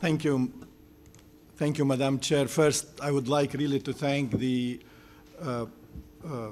Thank you. Thank you, Madam Chair. First, I would like really to thank the uh, uh,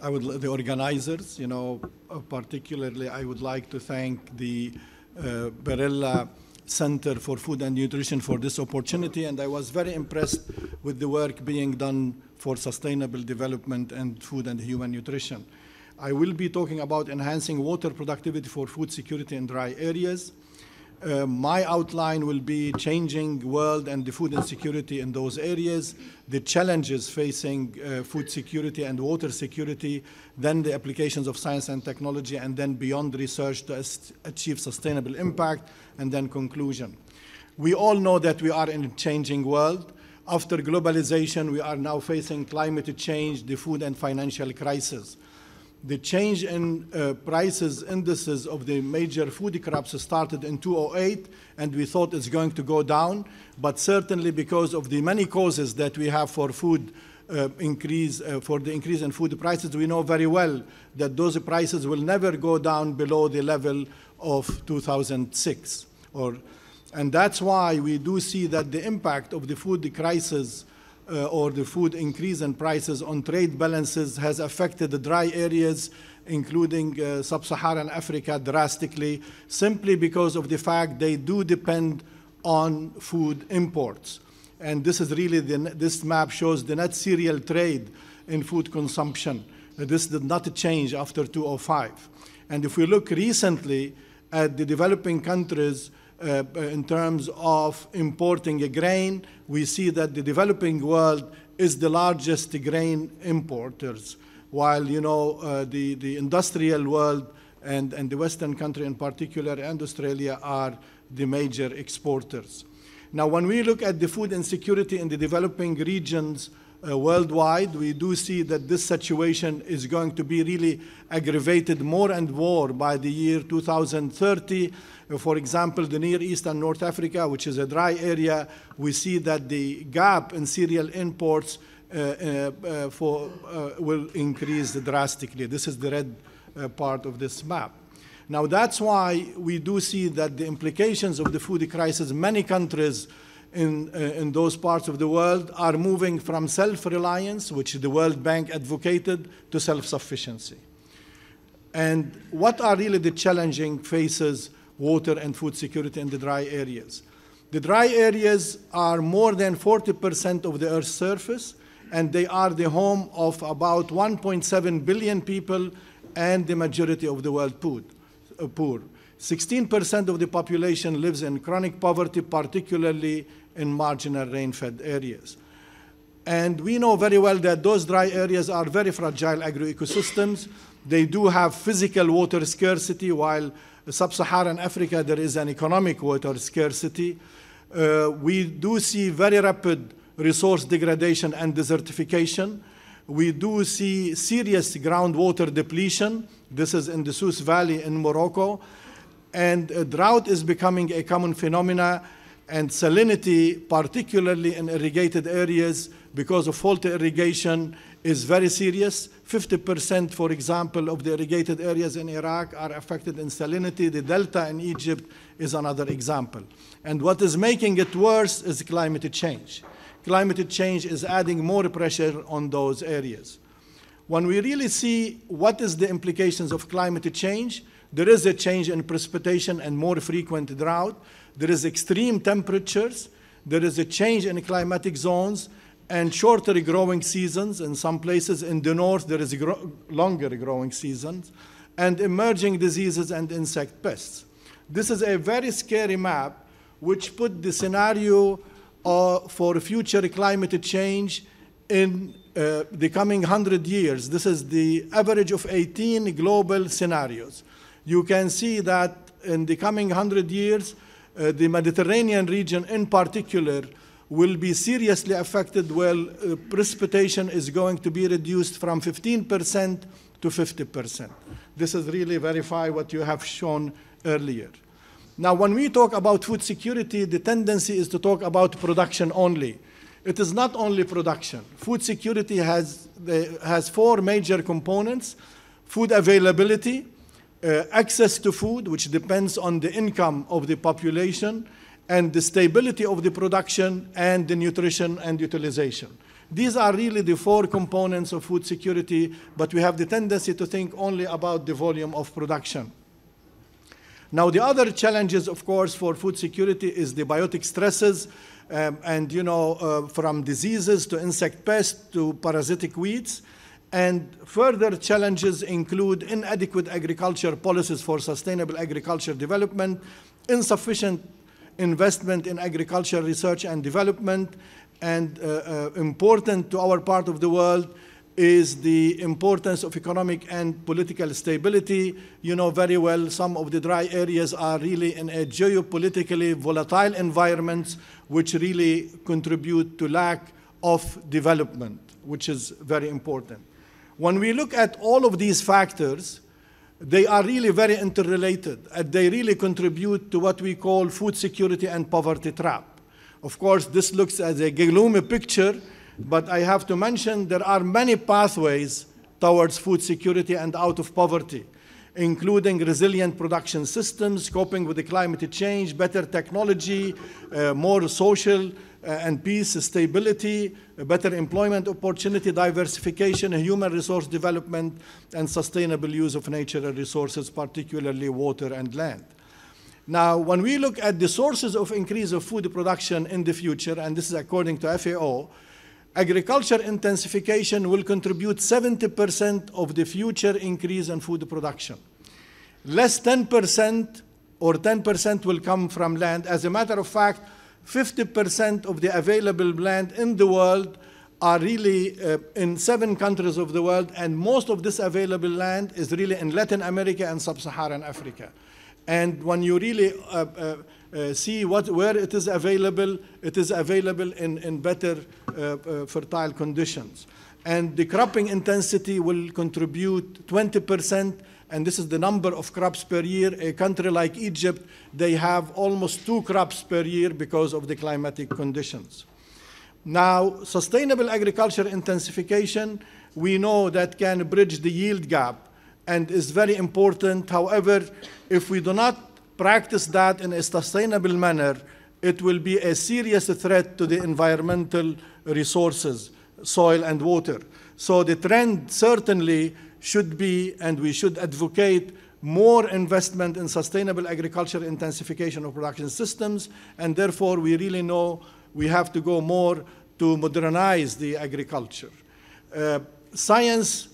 I would the organizers. You know, uh, particularly, I would like to thank the uh, Barilla Center for Food and Nutrition for this opportunity, and I was very impressed with the work being done for sustainable development and food and human nutrition. I will be talking about enhancing water productivity for food security in dry areas. Uh, my outline will be changing world and the food insecurity in those areas, the challenges facing uh, food security and water security, then the applications of science and technology, and then beyond research to achieve sustainable impact, and then conclusion. We all know that we are in a changing world. After globalization, we are now facing climate change, the food and financial crisis the change in uh, prices indices of the major food crops started in 2008 and we thought it's going to go down. But certainly because of the many causes that we have for food uh, increase uh, for the increase in food prices we know very well that those prices will never go down below the level of 2006 or and that's why we do see that the impact of the food crisis uh, or the food increase in prices on trade balances has affected the dry areas, including uh, sub-Saharan Africa drastically, simply because of the fact they do depend on food imports. And this is really, the, this map shows the net cereal trade in food consumption. This did not change after 2005. And if we look recently at the developing countries, uh, in terms of importing a grain, we see that the developing world is the largest grain importers, while you know uh, the, the industrial world and, and the Western country in particular and Australia are the major exporters. Now, when we look at the food insecurity in the developing regions uh, worldwide, we do see that this situation is going to be really aggravated more and more by the year 2030 for example, the Near East and North Africa, which is a dry area, we see that the gap in cereal imports uh, uh, uh for, uh, will increase drastically. This is the red part of this map. Now, that's why we do see that the implications of the food crisis, many countries in, uh, in those parts of the world are moving from self-reliance, which the World Bank advocated, to self-sufficiency. And what are really the challenging faces water and food security in the dry areas. The dry areas are more than 40% of the Earth's surface, and they are the home of about 1.7 billion people and the majority of the world uh, poor. 16% of the population lives in chronic poverty, particularly in marginal rain-fed areas. And we know very well that those dry areas are very fragile agroecosystems. They do have physical water scarcity, while sub-Saharan Africa, there is an economic water scarcity. Uh, we do see very rapid resource degradation and desertification. We do see serious groundwater depletion. This is in the Souss Valley in Morocco. And uh, drought is becoming a common phenomena and salinity, particularly in irrigated areas, because of faulty irrigation, is very serious. 50%, for example, of the irrigated areas in Iraq are affected in salinity. The delta in Egypt is another example. And what is making it worse is climate change. Climate change is adding more pressure on those areas. When we really see what is the implications of climate change, there is a change in precipitation and more frequent drought. There is extreme temperatures. There is a change in climatic zones and shorter growing seasons. In some places in the north, there is gro longer growing seasons, and emerging diseases and insect pests. This is a very scary map which put the scenario uh, for future climate change in uh, the coming 100 years. This is the average of 18 global scenarios. You can see that in the coming 100 years, uh, the Mediterranean region in particular will be seriously affected while uh, precipitation is going to be reduced from 15% to 50%. This is really verify what you have shown earlier. Now, when we talk about food security, the tendency is to talk about production only. It is not only production. Food security has, has four major components. Food availability, access to food, which depends on the income of the population, and the stability of the production and the nutrition and utilization. These are really the four components of food security, but we have the tendency to think only about the volume of production. Now, the other challenges, of course, for food security is the biotic stresses, um, and you know, uh, from diseases to insect pests to parasitic weeds. And further challenges include inadequate agriculture policies for sustainable agriculture development, insufficient investment in agriculture research and development, and uh, uh, important to our part of the world is the importance of economic and political stability. You know very well some of the dry areas are really in a geopolitically volatile environments which really contribute to lack of development, which is very important. When we look at all of these factors, they are really very interrelated and they really contribute to what we call food security and poverty trap. Of course, this looks as a gloomy picture, but I have to mention there are many pathways towards food security and out of poverty, including resilient production systems, coping with the climate change, better technology, uh, more social Uh, and peace, stability, better employment opportunity, diversification, human resource development, and sustainable use of natural resources, particularly water and land. Now, when we look at the sources of increase of food production in the future, and this is according to FAO, agriculture intensification will contribute 70% of the future increase in food production. Less 10% or 10% will come from land. As a matter of fact, 50% of the available land in the world are really uh, in seven countries of the world, and most of this available land is really in Latin America and sub-Saharan Africa. And when you really uh, uh, see what, where it is available, it is available in, in better uh, fertile conditions. And the cropping intensity will contribute 20%, and this is the number of crops per year. A country like Egypt, they have almost two crops per year because of the climatic conditions. Now, sustainable agriculture intensification, we know that can bridge the yield gap and is very important. However, if we do not practice that in a sustainable manner, it will be a serious threat to the environmental resources, soil and water. So the trend certainly should be, and we should advocate more investment in sustainable agriculture intensification of production systems, and therefore we really know we have to go more to modernize the agriculture. Uh, science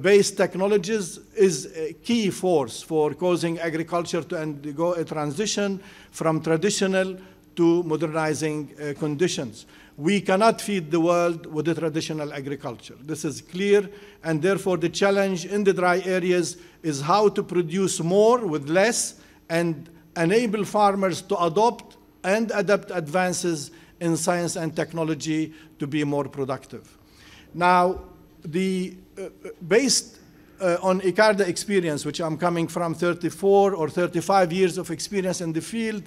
based technologies is a key force for causing agriculture to undergo a transition from traditional to modernizing uh, conditions. We cannot feed the world with the traditional agriculture. This is clear, and therefore the challenge in the dry areas is how to produce more with less and enable farmers to adopt and adapt advances in science and technology to be more productive. Now, the uh, based uh, on ICARDA experience, which I'm coming from 34 or 35 years of experience in the field,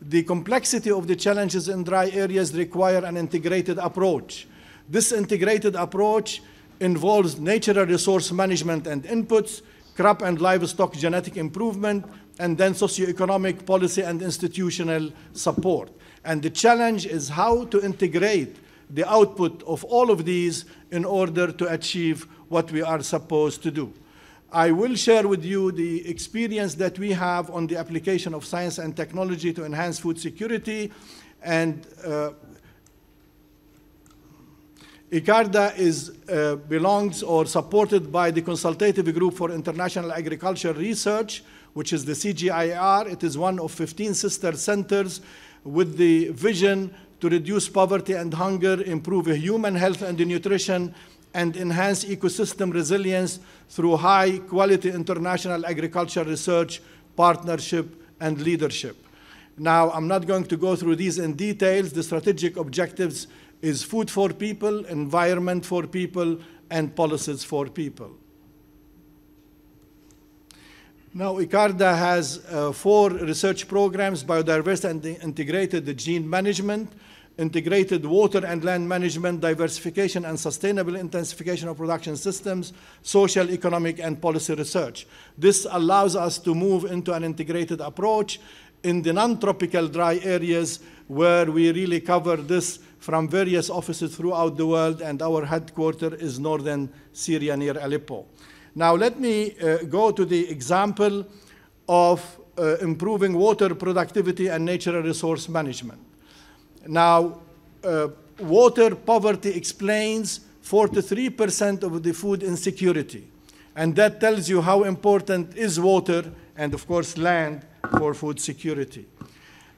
the complexity of the challenges in dry areas require an integrated approach. This integrated approach involves natural resource management and inputs, crop and livestock genetic improvement, and then socioeconomic policy and institutional support. And the challenge is how to integrate the output of all of these in order to achieve what we are supposed to do. I will share with you the experience that we have on the application of science and technology to enhance food security. And uh, ICARDA is, uh, belongs or supported by the Consultative Group for International Agriculture Research, which is the CGIAR. It is one of 15 sister centers with the vision to reduce poverty and hunger, improve human health and nutrition, and enhance ecosystem resilience through high quality international agriculture research, partnership, and leadership. Now, I'm not going to go through these in details. The strategic objectives is food for people, environment for people, and policies for people. Now, ICARDA has uh, four research programs, biodiversity and integrated gene management, integrated water and land management, diversification and sustainable intensification of production systems, social, economic, and policy research. This allows us to move into an integrated approach in the non-tropical dry areas where we really cover this from various offices throughout the world, and our headquarters is northern Syria near Aleppo. Now let me uh, go to the example of uh, improving water productivity and natural resource management. Now, uh, water poverty explains 43% of the food insecurity. And that tells you how important is water and, of course, land for food security.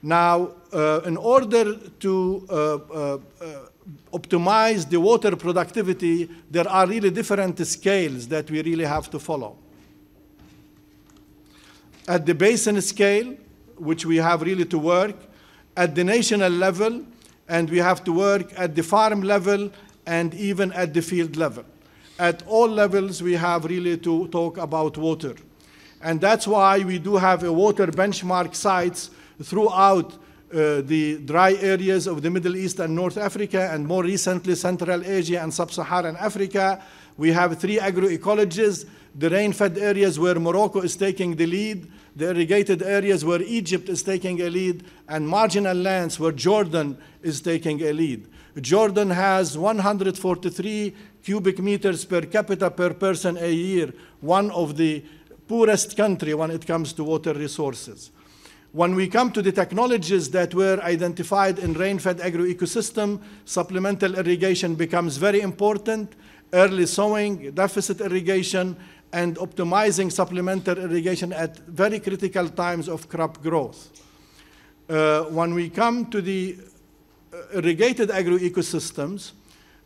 Now, uh, in order to uh, uh, optimize the water productivity, there are really different scales that we really have to follow. At the basin scale, which we have really to work, at the national level, and we have to work at the farm level and even at the field level. At all levels, we have really to talk about water. And that's why we do have a water benchmark sites throughout uh, the dry areas of the Middle East and North Africa, and more recently Central Asia and Sub-Saharan Africa. We have three agroecologies, the rain-fed areas where Morocco is taking the lead, the irrigated areas where Egypt is taking a lead, and marginal lands where Jordan is taking a lead. Jordan has 143 cubic meters per capita per person a year, one of the poorest country when it comes to water resources. When we come to the technologies that were identified in rain-fed agroecosystem, supplemental irrigation becomes very important, early sowing, deficit irrigation, and optimizing supplemental irrigation at very critical times of crop growth. Uh, when we come to the uh, irrigated agroecosystems,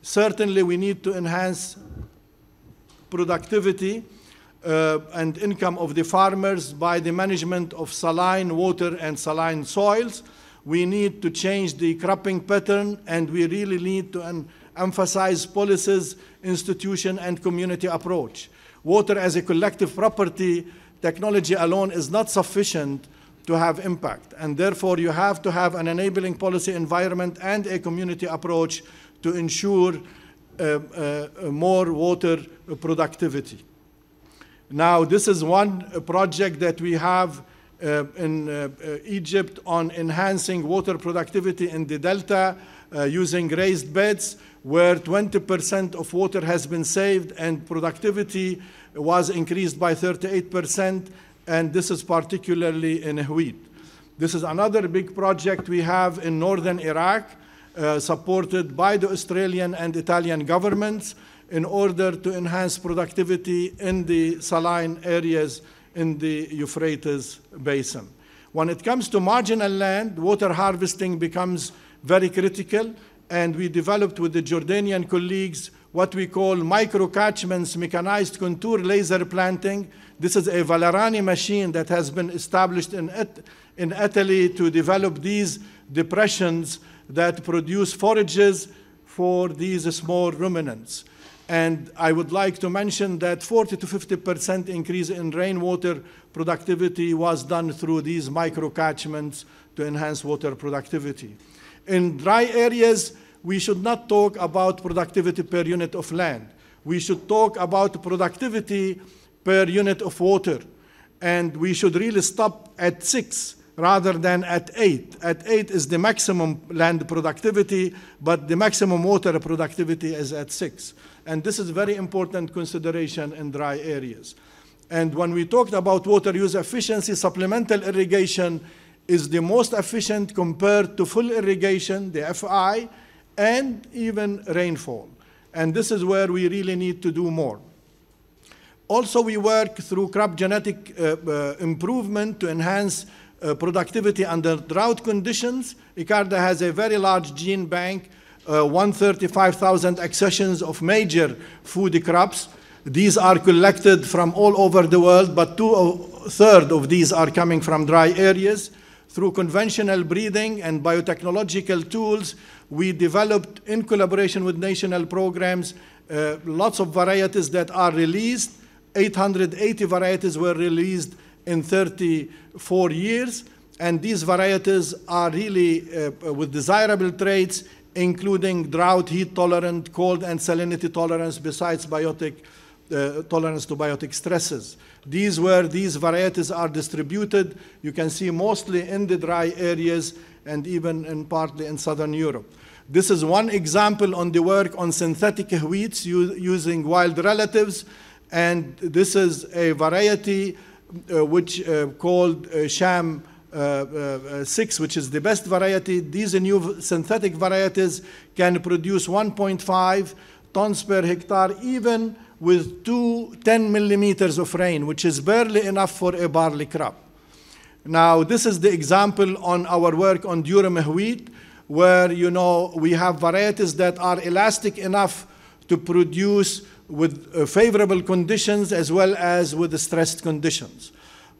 certainly we need to enhance productivity uh, and income of the farmers by the management of saline water and saline soils. We need to change the cropping pattern and we really need to emphasize policies, institution, and community approach. Water as a collective property, technology alone is not sufficient to have impact. And therefore, you have to have an enabling policy environment and a community approach to ensure uh, uh, more water productivity. Now, this is one project that we have uh, in uh, uh, Egypt on enhancing water productivity in the delta using raised beds where 20% of water has been saved and productivity was increased by 38%, and this is particularly in wheat. This is another big project we have in northern Iraq, uh, supported by the Australian and Italian governments in order to enhance productivity in the saline areas in the Euphrates basin. When it comes to marginal land, water harvesting becomes very critical, and we developed with the Jordanian colleagues what we call microcatchments mechanized contour laser planting. This is a Vallerani machine that has been established in, in Italy to develop these depressions that produce forages for these small ruminants. And I would like to mention that 40 to 50% increase in rainwater productivity was done through these microcatchments to enhance water productivity. In dry areas, we should not talk about productivity per unit of land. We should talk about productivity per unit of water. And we should really stop at six rather than at eight. At eight is the maximum land productivity, but the maximum water productivity is at six. And this is a very important consideration in dry areas. And when we talked about water use efficiency, supplemental irrigation is the most efficient compared to full irrigation, the FI, and even rainfall. And this is where we really need to do more. Also, we work through crop genetic uh, uh, improvement to enhance uh, productivity under drought conditions. ICARDA has a very large gene bank uh, 135,000 accessions of major food crops. These are collected from all over the world, but two-thirds of these are coming from dry areas. Through conventional breeding and biotechnological tools, we developed, in collaboration with national programs, uh, lots of varieties that are released. 880 varieties were released in 34 years, and these varieties are really uh, with desirable traits including drought, heat tolerant, cold, and salinity tolerance besides biotic uh, tolerance to biotic stresses. These where these varieties are distributed, you can see mostly in the dry areas and even in partly in southern Europe. This is one example on the work on synthetic wheats using wild relatives, and this is a variety uh, which uh, called uh, Cham uh, uh, 6, which is the best variety. These new synthetic varieties can produce 1.5 tons per hectare, even with two 10 millimeters of rain, which is barely enough for a barley crop. Now, this is the example on our work on durum wheat, where, you know, we have varieties that are elastic enough to produce with uh, favorable conditions as well as with stressed conditions.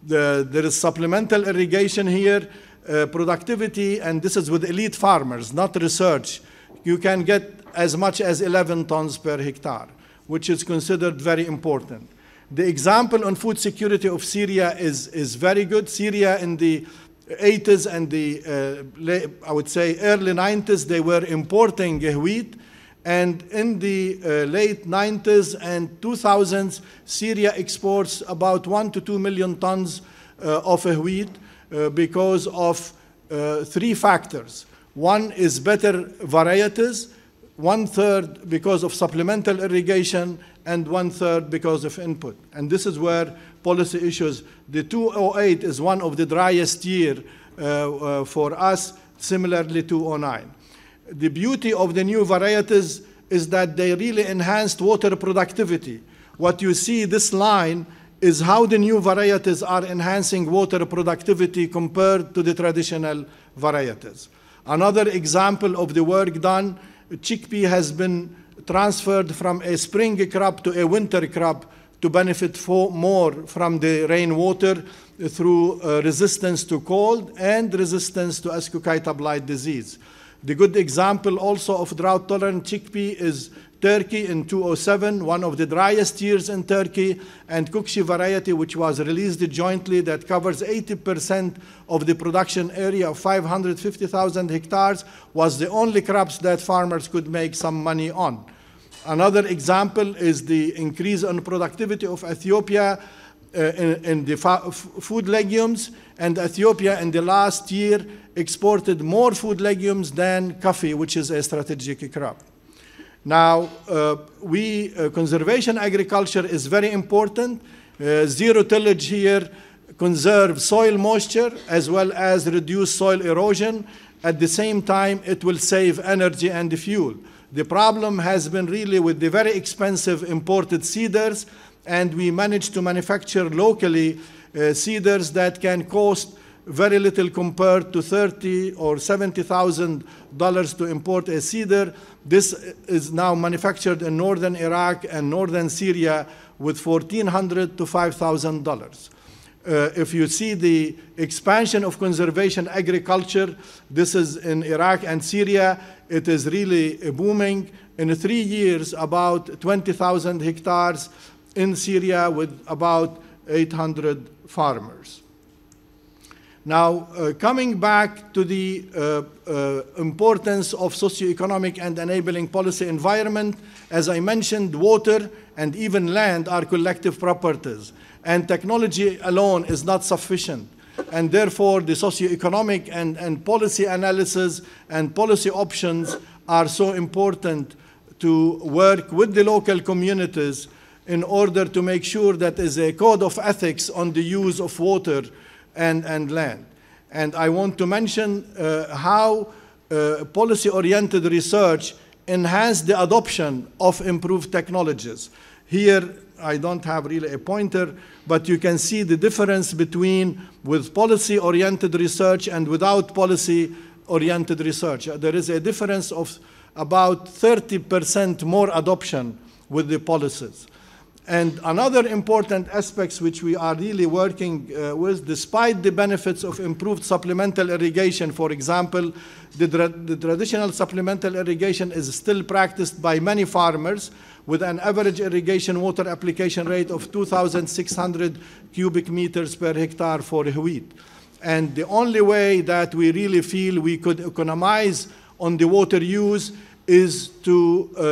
The, there is supplemental irrigation here, uh, productivity, and this is with elite farmers, not research. You can get as much as 11 tons per hectare, which is considered very important. The example on food security of Syria is, is very good. Syria in the 80s and the, uh, I would say, early 90s, they were importing wheat. And in the uh, late 90s and 2000s, Syria exports about one to two million tons uh, of wheat uh, because of uh, three factors. One is better varieties, one third because of supplemental irrigation, and one third because of input. And this is where policy issues, the 208 is one of the driest year uh, uh, for us, similarly 209. The beauty of the new varieties is that they really enhanced water productivity. What you see this line is how the new varieties are enhancing water productivity compared to the traditional varieties. Another example of the work done chickpea has been transferred from a spring crop to a winter crop to benefit more from the rainwater through uh, resistance to cold and resistance to ascochyta blight disease. The good example also of drought-tolerant chickpea is Turkey in 2007, one of the driest years in Turkey, and Gökçe variety, which was released jointly that covers 80% of the production area of 550,000 hectares, was the only crops that farmers could make some money on. Another example is the increase in productivity of Ethiopia uh, in, in, the food legumes, and Ethiopia in the last year exported more food legumes than coffee, which is a strategic crop. Now, uh, we, uh, conservation agriculture is very important. Uh, zero tillage here conserves soil moisture as well as reduce soil erosion. At the same time, it will save energy and fuel. The problem has been really with the very expensive imported seeders, and we managed to manufacture locally uh, seeders that can cost very little compared to 30 or 70,000 dollars to import a seeder. This is now manufactured in northern Iraq and northern Syria with 1,400 to 5,000 dollars. Uh, if you see the expansion of conservation agriculture, this is in Iraq and Syria, it is really booming. In three years, about 20,000 hectares in Syria with about 800 farmers. Now, uh, coming back to the uh, uh, importance of socioeconomic and enabling policy environment, as I mentioned, water and even land are collective properties, and technology alone is not sufficient. And therefore, the socioeconomic and, and policy analysis and policy options are so important to work with the local communities in order to make sure that is a code of ethics on the use of water and, and land. And I want to mention uh, how uh, policy-oriented research enhanced the adoption of improved technologies. Here, I don't have really a pointer, but you can see the difference between with policy-oriented research and without policy-oriented research. There is a difference of about 30% more adoption with the policies. And another important aspects which we are really working uh, with, despite the benefits of improved supplemental irrigation, for example, the, the, traditional supplemental irrigation is still practiced by many farmers with an average irrigation water application rate of 2,600 cubic meters per hectare for wheat. And the only way that we really feel we could economize on the water use is to uh,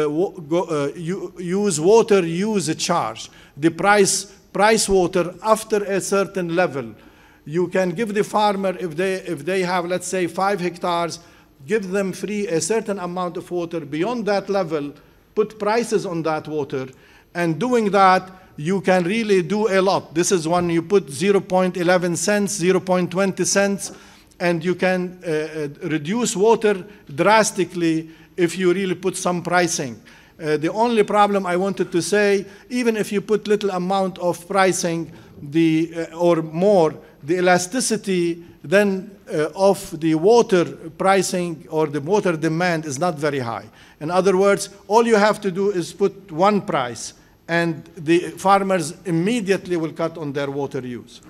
go, uh, use water use a charge. The price, price water after a certain level. You can give the farmer, if they, if they have, let's say, five hectares, give them free a certain amount of water. Beyond that level, put prices on that water. And doing that, you can really do a lot. This is when you put 0.11 cents, 0.20 cents, and you can uh, uh, reduce water drastically if you really put some pricing. Uh, the only problem I wanted to say, even if you put little amount of pricing, the uh, or more, the elasticity then uh, of the water pricing or the water demand is not very high. In other words, all you have to do is put one price, and the farmers immediately will cut on their water use.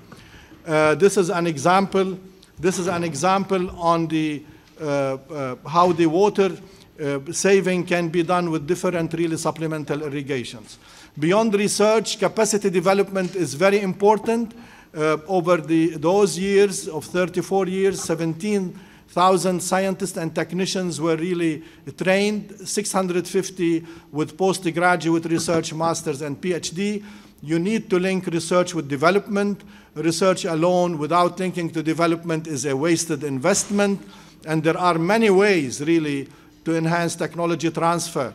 Uh, this is an example. This is an example on the uh, uh, how the water uh, saving can be done with different really supplemental irrigations. Beyond research, capacity development is very important. Uh, over the, those years of 34 years, 17,000 scientists and technicians were really trained, 650 with postgraduate research, masters, and PhD. You need to link research with development. Research alone without linking to development is a wasted investment. And there are many ways, really, to enhance technology transfer.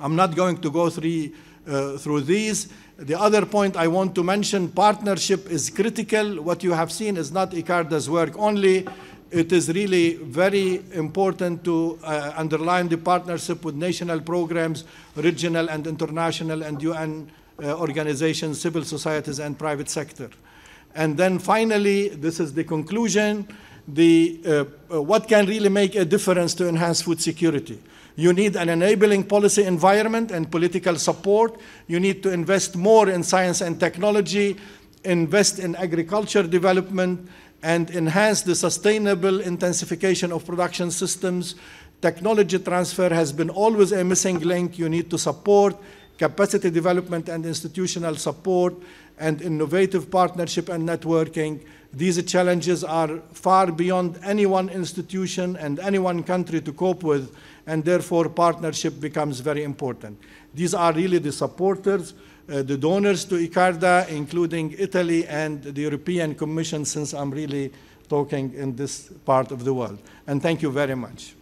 I'm not going to go through, uh, through these. The other point I want to mention, partnership is critical. What you have seen is not ICARDA's work only. It is really very important to uh, underline the partnership with national programs, regional and international and UN uh, organizations, civil societies, and private sector. And then finally, this is the conclusion, the, uh, uh, what can really make a difference to enhance food security? You need an enabling policy environment and political support. You need to invest more in science and technology, invest in agriculture development, and enhance the sustainable intensification of production systems. Technology transfer has been always a missing link. You need to support capacity development and institutional support, and innovative partnership and networking. These challenges are far beyond any one institution and any one country to cope with, and therefore partnership becomes very important. These are really the supporters, uh, the donors to ICARDA, including Italy and the European Commission, since I'm really talking in this part of the world. And thank you very much.